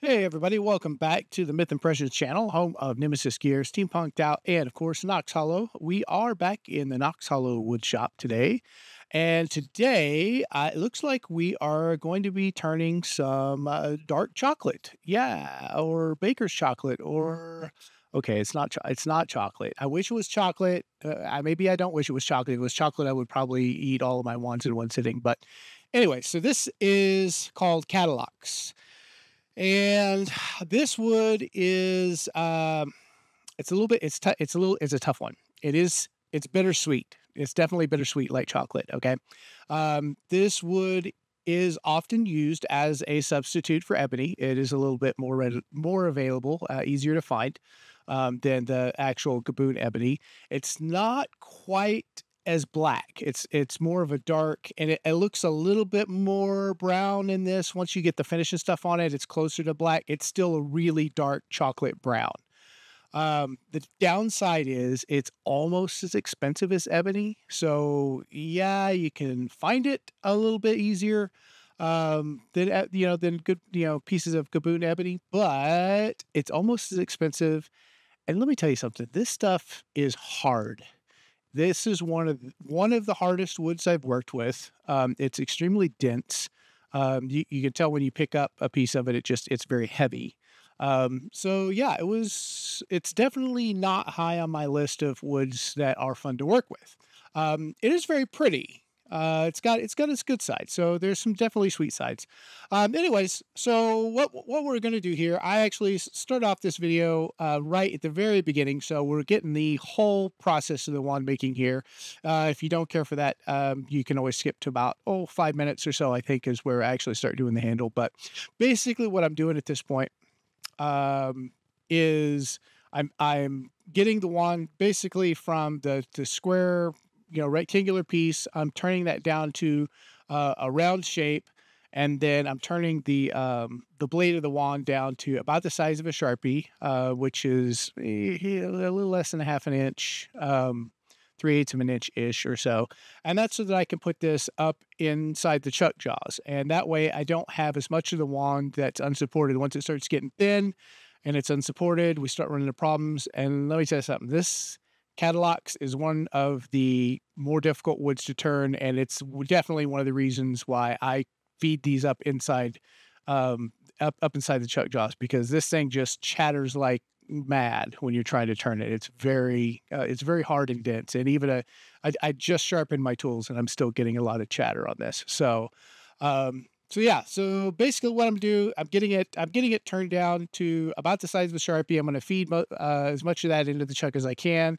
Hey everybody, welcome back to the Myth Impressions channel, home of Nemesis Gears, Steampunked Out, and of course Knox Hollow. We are back in the Knox Hollow wood shop today. And today, uh, it looks like we are going to be turning some uh, dark chocolate. Yeah, or baker's chocolate or okay, it's not it's not chocolate. I wish it was chocolate. Uh, maybe I don't wish it was chocolate. If it was chocolate, I would probably eat all of my wands in one sitting. But anyway, so this is called Katalox. And this wood is um, it's a little bit it's t- it's a little it's a tough one. It is it's bittersweet. It's definitely bittersweet like chocolate. Okay, um, this wood is often used as a substitute for ebony. It is a little bit more more available, uh, easier to find um, than the actual Gaboon ebony. It's not quite as black. It's it's more of a dark, and it, it, looks a little bit more brown in this. Once you get the finishing stuff on it, it's closer to black. It's still a really dark chocolate brown. Um, the downside is it's almost as expensive as ebony. So yeah, you can find it a little bit easier um, than you know than good you know pieces of Gaboon ebony, but it's almost as expensive. And let me tell you something: this stuff is hard. This is one of one of the hardest woods I've worked with. Um, it's extremely dense. Um, you, you, can tell when you pick up a piece of it, it just it's very heavy. Um, so yeah, it was. It's definitely not high on my list of woods that are fun to work with. Um, it is very pretty. Uh, it's got it's got its good side. So there's some definitely sweet sides. Um, anyways, so what what we're going to do here, I actually start off this video uh, right at the very beginning. So we're getting the whole process of the wand making here. Uh, if you don't care for that, um, you can always skip to about oh five minutes or so. I think is where I actually start doing the handle. But basically, what I'm doing at this point um, is I'm I'm getting the wand basically from the the square you know rectangular piece. I'm turning that down to uh, a round shape, and then I'm turning the um, the blade of the wand down to about the size of a sharpie, uh, which is a little less than a half an inch, um, three eighths of an inch ish or so, and that's so that I can put this up inside the chuck jaws, and that way I don't have as much of the wand that's unsupported. Once it starts getting thin and it's unsupported, we start running into problems. And let me tell you something: this Katalox is one of the more difficult woods to turn, and it's definitely one of the reasons why I feed these up inside, um, up up inside the chuck jaws because this thing just chatters like mad when you're trying to turn it. It's very, uh, it's very hard and dense, and even a, I, I just sharpened my tools, and I'm still getting a lot of chatter on this. So, um, so yeah, so basically what I'm doing, I'm getting it, I'm getting it turned down to about the size of a Sharpie. I'm going to feed mo- uh, as much of that into the chuck as I can.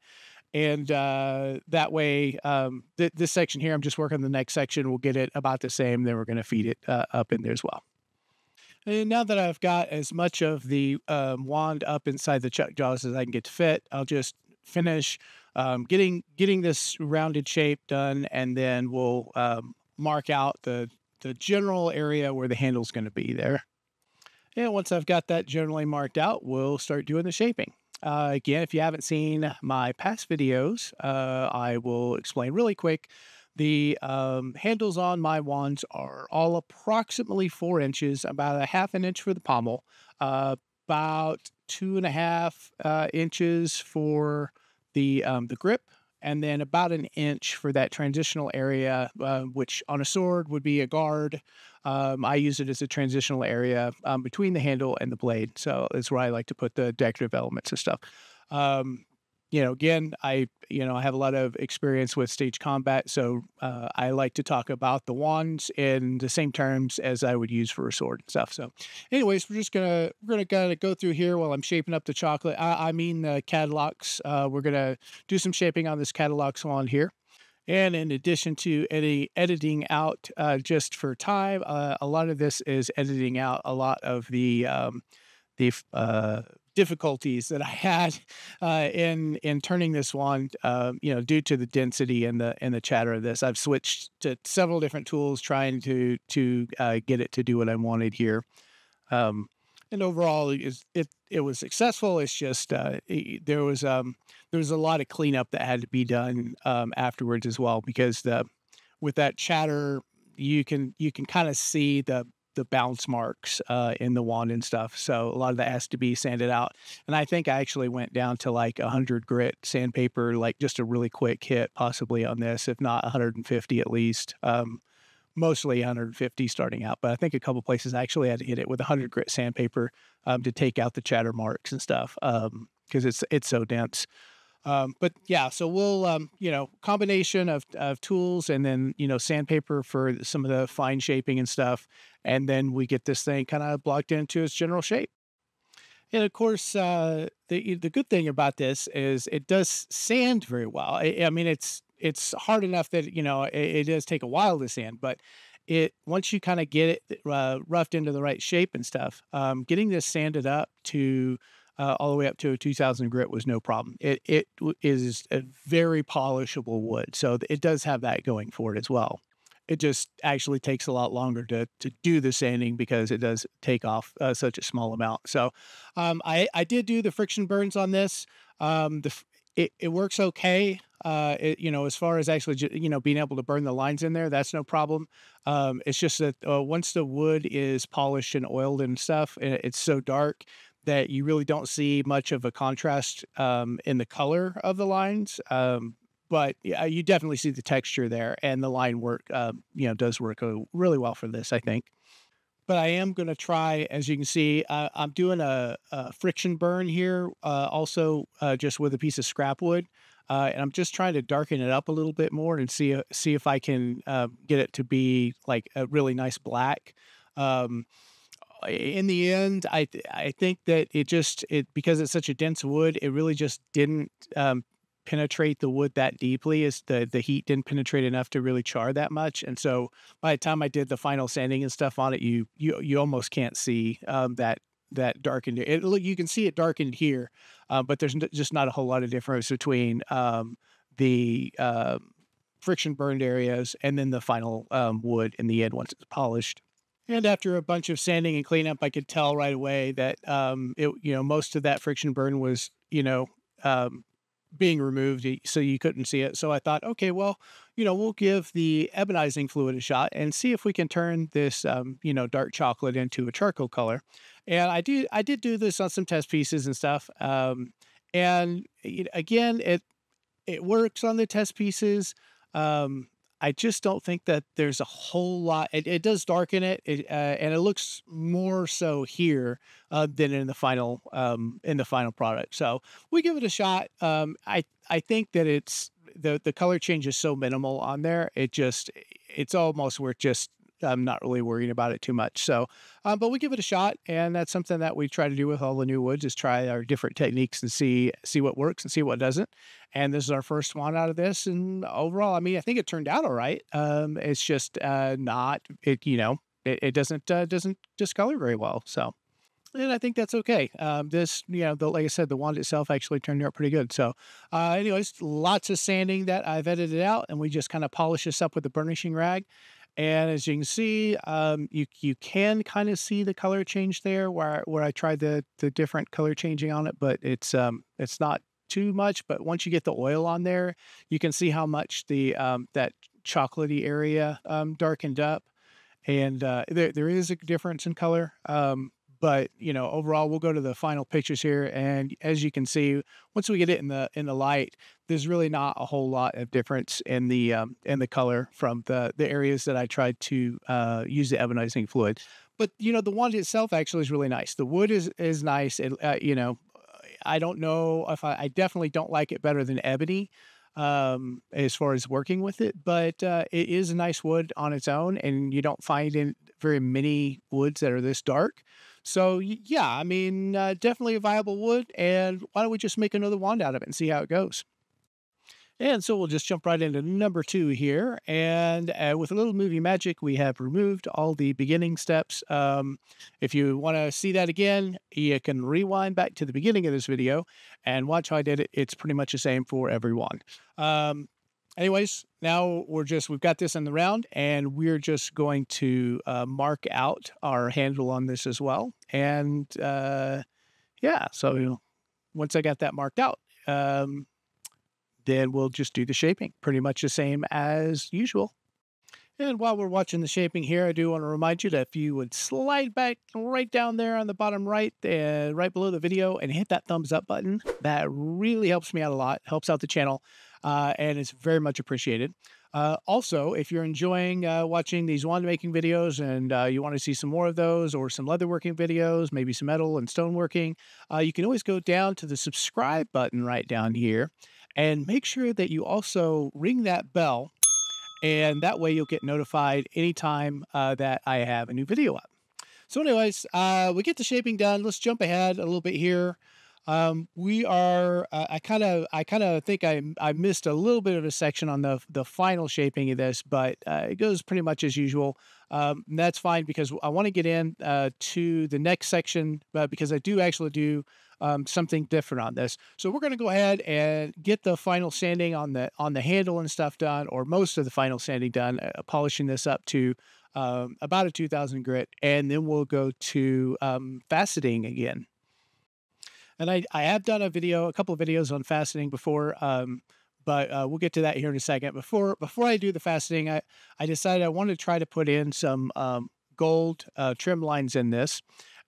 And uh, that way, um, th- this section here, I'm just working the next section. We'll get it about the same. Then we're going to feed it uh, up in there as well. And now that I've got as much of the um, wand up inside the chuck jaws as I can get to fit, I'll just finish um, getting getting this rounded shape done, and then we'll um, mark out the the general area where the handle is going to be there. And once I've got that generally marked out, we'll start doing the shaping. Uh, again, if you haven't seen my past videos, uh, I will explain really quick. The um, handles on my wands are all approximately four inches, about a half an inch for the pommel, uh, about two and a half uh, inches for the um, the grip, and then about an inch for that transitional area, uh, which on a sword would be a guard, um, I use it as a transitional area um, between the handle and the blade. So it's where I like to put the decorative elements and stuff. Um, you know, again, I you know I have a lot of experience with stage combat, so uh, I like to talk about the wands in the same terms as I would use for a sword and stuff. So, anyways, we're just gonna we're gonna kind of go through here while I'm shaping up the chocolate. I, I mean the Katalox. Uh, we're gonna do some shaping on this Katalox wand here. And in addition to edit, editing out uh, just for time, uh, a lot of this is editing out a lot of the um, the uh, difficulties that I had uh, in in turning this wand. Um, you know, due to the density and the and the chatter of this, I've switched to several different tools trying to to uh, get it to do what I wanted here. Um, and overall, it, it it was successful. It's just uh, it, there was um, there was a lot of cleanup that had to be done um, afterwards as well because the with that chatter you can you can kind of see the the bounce marks uh, in the wand and stuff. So a lot of that has to be sanded out. And I think I actually went down to like 100 grit sandpaper, like just a really quick hit, possibly on this, if not 150 at least. Um, mostly 150 starting out, but I think a couple places I actually had to hit it with 100 grit sandpaper um, to take out the chatter marks and stuff because um, it's it's so dense. Um, but yeah, so we'll, um, you know, combination of, of tools and then, you know, sandpaper for some of the fine shaping and stuff. And then we get this thing kind of blocked into its general shape. And of course, uh, the the good thing about this is it does sand very well. I, I mean, it's it's hard enough that you know it, it, does take a while to sand, but it once you kind of get it uh, roughed into the right shape and stuff, um, getting this sanded up to uh, all the way up to a 2000 grit was no problem. It it is a very polishable wood, so it does have that going for it as well. It just actually takes a lot longer to to do the sanding because it does take off uh, such a small amount. So um, I I did do the friction burns on this. Um, the it, it works okay. Uh, it, you know, as far as actually, you know, being able to burn the lines in there, that's no problem. Um, it's just that uh, once the wood is polished and oiled and stuff, it's so dark that you really don't see much of a contrast um, in the color of the lines. Um, but yeah, you definitely see the texture there, and the line work, uh, you know, does work uh, really well for this, I think. But I am going to try, as you can see, uh, I'm doing a, a, friction burn here, uh, also uh, just with a piece of scrap wood. Uh, and I'm just trying to darken it up a little bit more and see see if I can get it to be like a really nice black. Um, in the end, I I think that it just it because it's such a dense wood, it really just didn't um, penetrate the wood that deeply. As the the heat didn't penetrate enough to really char that much, and so by the time I did the final sanding and stuff on it, you you you almost can't see um, that that darkened it. Look, you can see it darkened here, uh, but there's just not a whole lot of difference between um, the uh, friction burned areas and then the final um, wood in the end once it's polished. And after a bunch of sanding and cleanup, I could tell right away that um, it, you know, most of that friction burn was, you know, um, being removed, so you couldn't see it. So I thought, okay, well, you know, we'll give the ebonizing fluid a shot and see if we can turn this, um, you know, dark chocolate into a charcoal color. And I did, I did do this on some test pieces and stuff. Um, and again, it it works on the test pieces. Um, I just don't think that there's a whole lot. It, it does darken it, it uh, and it looks more so here uh, than in the final um, in the final product. So we give it a shot. Um, I I think that it's the the color change is so minimal on there. It just it's almost worth just I'm not really worrying about it too much. So, um, but we give it a shot, and that's something that we try to do with all the new woods: is try our different techniques and see see what works and see what doesn't. And this is our first one out of this, and overall, I mean, I think it turned out all right. Um, it's just uh, not it, you know, it, it doesn't uh, doesn't discolor very well. So and I think that's okay. Um, this, you know, the, like I said, the wand itself actually turned out pretty good. So, uh, anyways, lots of sanding that I've edited out, and we just kind of polish this up with the burnishing rag, and as you can see, um, you you can kind of see the color change there where where I tried the the different color changing on it, but it's um it's not too much. But once you get the oil on there, you can see how much the um, that chocolatey area um, darkened up, and uh, there there is a difference in color. Um, but you know, overall, we'll go to the final pictures here, and as you can see, once we get it in the in the light, there's really not a whole lot of difference in the um, in the color from the the areas that I tried to uh, use the ebonizing fluid. But you know, the wand itself actually is really nice. The wood is is nice. It, uh, you know, I don't know if I, I definitely don't like it better than ebony um, as far as working with it, but uh, it is a nice wood on its own, and you don't find in very many woods that are this dark. So yeah, I mean, uh, definitely a viable wood. And why don't we just make another wand out of it and see how it goes? And so we'll just jump right into number two here. And uh, with a little movie magic, we have removed all the beginning steps. Um, if you want to see that again, you can rewind back to the beginning of this video and watch how I did it. It's pretty much the same for everyone. Um, anyways, now we're just, we've got this in the round and we're just going to uh, mark out our handle on this as well. And uh, yeah, so once I got that marked out, um, then we'll just do the shaping pretty much the same as usual. And while we're watching the shaping here, I do want to remind you that if you would slide back right down there on the bottom right, uh, right below the video, and hit that thumbs up button, that really helps me out a lot, helps out the channel, uh, and it's very much appreciated. Uh, also, if you're enjoying uh, watching these wand making videos and uh, you want to see some more of those or some leatherworking videos, maybe some metal and stoneworking, uh, you can always go down to the subscribe button right down here and make sure that you also ring that bell and that way you'll get notified anytime uh, that I have a new video up. So anyways, uh, we get the shaping done. Let's jump ahead a little bit here. Um, we are, uh, I kind of, I kind of think I, I missed a little bit of a section on the, the final shaping of this, but uh, it goes pretty much as usual. Um, that's fine because I want to get in uh, to the next section uh, because I do actually do um, something different on this. So we're going to go ahead and get the final sanding on the on the handle and stuff done, or most of the final sanding done, uh, polishing this up to um, about a 2000 grit, and then we'll go to um, faceting again. And I, I have done a video, a couple of videos on faceting before, um, but uh, we'll get to that here in a second. Before before I do the faceting, I, I decided I wanted to try to put in some um, gold uh, trim lines in this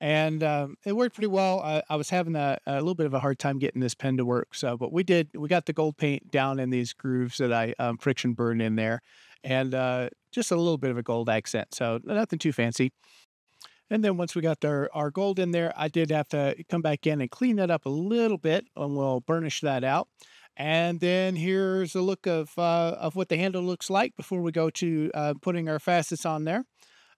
and um, it worked pretty well. I, I was having a, a, little bit of a hard time getting this pen to work. So, but we did. We got the gold paint down in these grooves that I um, friction burned in there, and uh, just a little bit of a gold accent. So nothing too fancy. And then once we got our, our gold in there, I did have to come back in and clean that up a little bit, and we'll burnish that out. And then here's a look of uh, of what the handle looks like before we go to uh, putting our facets on there.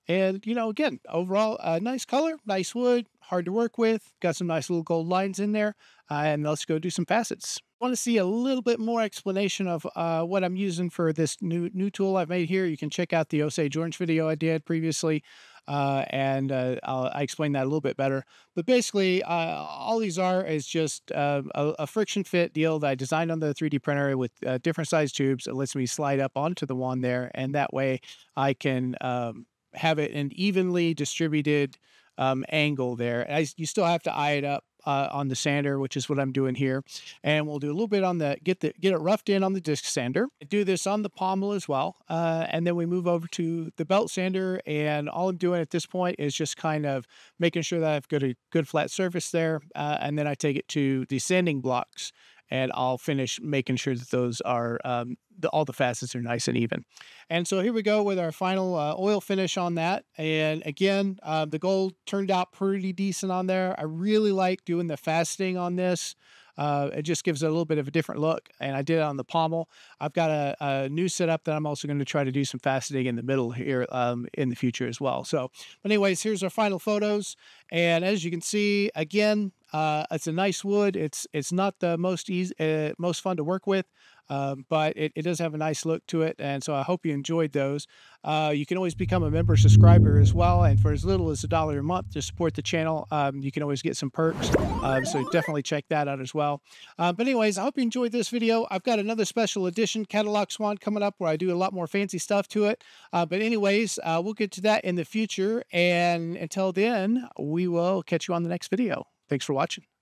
And, you know, again, overall, uh, nice color, nice wood, hard to work with, got some nice little gold lines in there. Uh, and let's go do some facets. Want to see a little bit more explanation of uh, what I'm using for this new new tool I've made here. You can check out the Osage Orange video I did previously. Uh, and uh, I'll I explain that a little bit better. But basically, uh, all these are is just a, a, friction fit deal that I designed on the 3D printer with different size tubes. It lets me slide up onto the wand there, and that way I can um, have it an evenly distributed um, angle there. I, you still have to eye it up uh, on the sander, which is what I'm doing here. And we'll do a little bit on the, get the, get it roughed in on the disc sander. Do this on the pommel as well. Uh, and then we move over to the belt sander. And all I'm doing at this point is just kind of making sure that I've got a good flat surface there. Uh, and then I take it to the sanding blocks and I'll finish making sure that those are um, the, all the facets are nice and even. And so here we go with our final uh, oil finish on that. And again, uh, the gold turned out pretty decent on there. I really like doing the faceting on this. Uh, it just gives it a little bit of a different look. And I did it on the pommel. I've got a, a new setup that I'm also going to try to do some faceting in the middle here um, in the future as well. So, but anyways, here's our final photos. And as you can see, again, uh, it's a nice wood. It's it's not the most easy, uh, most fun to work with, um, but it, it does have a nice look to it. And so I hope you enjoyed those. Uh, you can always become a member subscriber as well. And for as little as a dollar a month to support the channel, um, you can always get some perks. Um, so definitely check that out as well. Uh, but anyways, I hope you enjoyed this video. I've got another special edition Katalox wand coming up where I do a lot more fancy stuff to it. Uh, but anyways, uh, we'll get to that in the future. And until then, we will catch you on the next video. Thanks for watching.